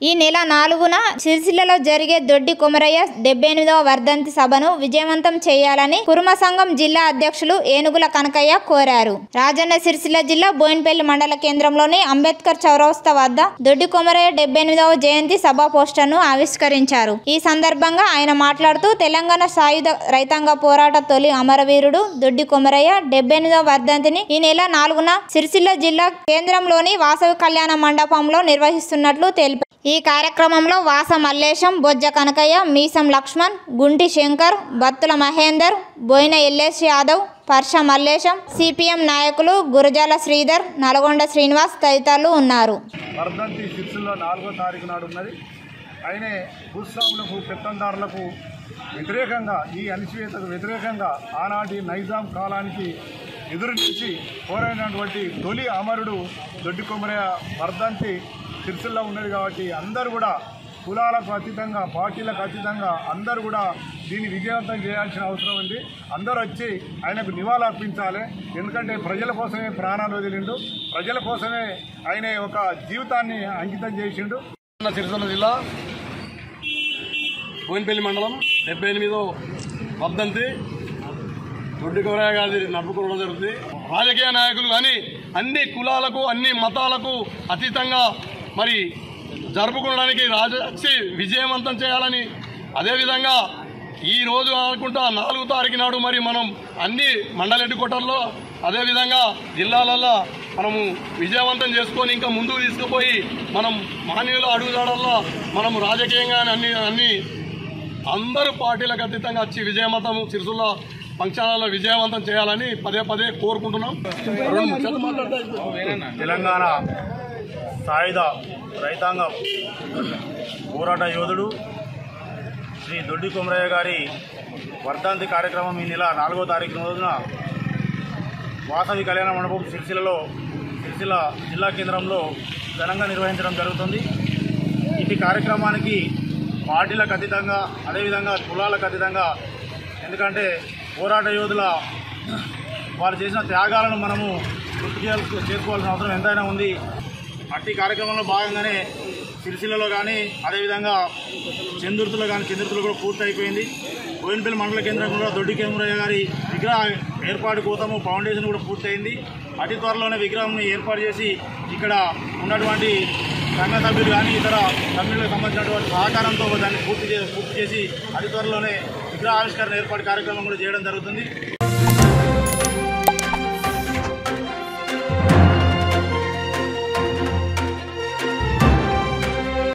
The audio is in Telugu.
ఈ నెల నాలుగున సిరిసిల్లలో జరిగే దొడ్డి కొమరయ్య డెబ్బై ఎనిమిదవ వర్ధంతి సభను విజయవంతం చేయాలని కురుమ సంఘం జిల్లా అధ్యక్షులు ఏనుగుల కనకయ్య కోరారు. రాజన్న సిరిసిల్ల జిల్లా బోయిన్పల్లి మండల కేంద్రంలోని అంబేద్కర్ చౌరస్తా వద్ద దొడ్డి కొమరయ్య డెబ్బై ఎనిమిదవ జయంతి సభా పోస్టర్ను ఆవిష్కరించారు. ఈ సందర్భంగా ఆయన మాట్లాడుతూ తెలంగాణ సాయుధ రైతాంగ పోరాట తొలి అమరవీరుడు దొడ్డి కొమరయ్య డెబ్బై ఎనిమిదవ వర్ధంతిని ఈ నెల నాలుగున సిరిసిల్ల జిల్లా కేంద్రంలోని వాసవి కళ్యాణ మండపంలో నిర్వహిస్తున్నట్లు తెలిపారు ఈ కార్యక్రమంలో వాస Mallesham Bojja Kanakaiah Meesam Laxman Gunti Shankar Battula Mahender Boina L S Yadav Parsha Mallesham CPM నాయకులు గురజాల శ్రీధర్ నల్గొండ శ్రీనివాస్ తదితరులు ఉన్నారు. వర్ధంతి నాలుగో తారీఖు నాడు ఉన్నది. ఆయనే భూస్వాములకు పెత్తందారులకు వ్యతిరేకంగా ఈ అణిచివేతకు వ్యతిరేకంగా ఆనాటి నైజాం కాలానికి ఎదురు నుంచి పోరాడినటువంటి తొలి అమరుడు దొడ్డి కొమరయ్య వర్ధంతి సిరిసిల్లో ఉన్నది కాబట్టి అందరూ కూడా కులాలకు అతీతంగా పార్టీలకు అతీతంగా అందరూ కూడా దీన్ని విజయవంతం చేయాల్సిన అవసరం ఉంది. అందరూ వచ్చి ఆయనకు నివాళులు అర్పించాలి. ఎందుకంటే ప్రజల కోసమే ప్రాణాలు వదిలిండు. ప్రజల కోసమే ఆయన ఒక జీవితాన్ని అంకితం చేసిండు. సిరిసిల్ల జిల్లా బోయినపల్లి మండలం డెబ్బై ఎనిమిదో వర్ధంతి దొడ్డి గౌరయ్య గారి నడుపుకోవడం జరుగుతుంది. రాజకీయ నాయకులు కానీ అన్ని కులాలకు అన్ని మతాలకు అతీతంగా మరి జరుపుకోవడానికి రాజచ్చి విజయవంతం చేయాలని అదేవిధంగా ఈ రోజు అనుకుంటా నాలుగు తారీఖు నాడు మరి మనం అన్ని మండల హెడ్ క్వార్టర్లో అదేవిధంగా జిల్లాలలో మనము విజయవంతం చేసుకొని ఇంకా ముందుకు తీసుకుపోయి మనం మానవుల అడుగుదాడల్లో మనము రాజకీయంగా అన్ని అన్ని అందరూ పార్టీలకు అతీతంగా వచ్చి విజయవంతం సిరిసుల్లో ఫంక్షన్లలో విజయవంతం చేయాలని పదే పదే కోరుకుంటున్నాం. తెలంగాణ సాయుధ రైతాంగం పోరాట యోధుడు శ్రీ దొడ్డి కుమరయ్య గారి వర్ధంతి కార్యక్రమం ఈ నెల నాలుగో తారీఖు రోజున వాసవి కళ్యాణ మండపం సిరిసిల్లలో సిరిసిల్ల జిల్లా కేంద్రంలో ఘనంగా నిర్వహించడం జరుగుతుంది. ఇటు కార్యక్రమానికి పార్టీలకు అతీతంగా అదేవిధంగా కులాలకు అతీతంగా ఎందుకంటే పోరాట యోధుల వారు చేసిన త్యాగాలను మనము గుర్తు చేసుకోవాల్సిన అవసరం ఎంతైనా ఉంది. అట్టి కార్యక్రమంలో భాగంగానే సిరిసిల్లలో కానీ అదేవిధంగా చందుర్తిలో కానీ చందుర్తిలో కూడా పూర్తి అయిపోయింది బోయినపల్లి మండల కేంద్రం కూడా దొడ్డి కేంద్రయ్య గారి విగ్రహ ఏర్పాటు కోసము ఫౌండేషన్ కూడా పూర్తయింది. అతి త్వరలోనే విగ్రహం ఏర్పాటు చేసి ఇక్కడ ఉన్నటువంటి సంఘ సభ్యులు కానీ ఇతర సభ్యులకు సంబంధించినటువంటి సహకారంతో దాన్ని పూర్తి చేసి పూర్తి చేసి అతి త్వరలోనే విగ్రహావిష్కరణ ఏర్పాటు కార్యక్రమం కూడా చేయడం జరుగుతుంది.